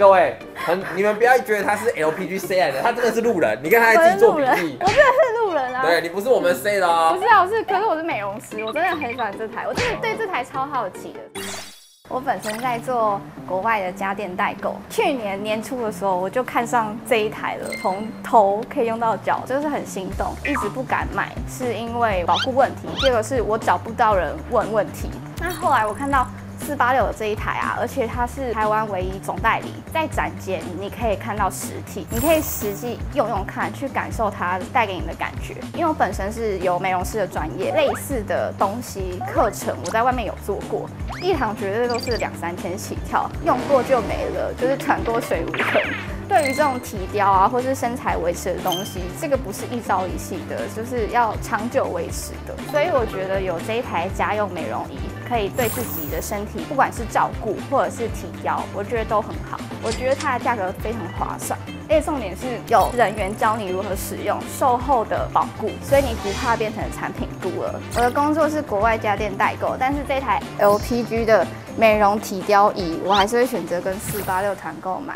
各位，很你们不要觉得他是 LPG 来的，他真的是路人，你看他还自己做笔记。我真的是路人啊。对你不是我们 say 的哦。不是啊，我是，可是我是美容师，我真的很喜欢这台，我真的对这台超好奇的。我本身在做国外的家电代购，去年年初的时候我就看上这一台了，从头可以用到脚，就是很心动，一直不敢买，是因为保护问题，第二个是我找不到人问问题。那后来我看到。四八六的这一台啊，而且它是台湾唯一总代理，在展间你可以看到实体，你可以实际用用看，去感受它带给你的感觉。因为我本身是有美容师的专业，类似的东西课程我在外面有做过，一堂绝对都是两三千起跳，用过就没了，就是船过水无痕。对于这种体雕啊，或是身材维持的东西，这个不是一朝一夕的，就是要长久维持的。所以我觉得有这一台家用美容仪，可以对自己的身体，不管是照顾或者是体雕，我觉得都很好。我觉得它的价格非常划算，而且重点是有人员教你如何使用，售后的保固，所以你不怕变成产品孤儿。我的工作是国外家电代购，但是这台 LPG 的美容体雕仪，我还是会选择跟四八六团购买。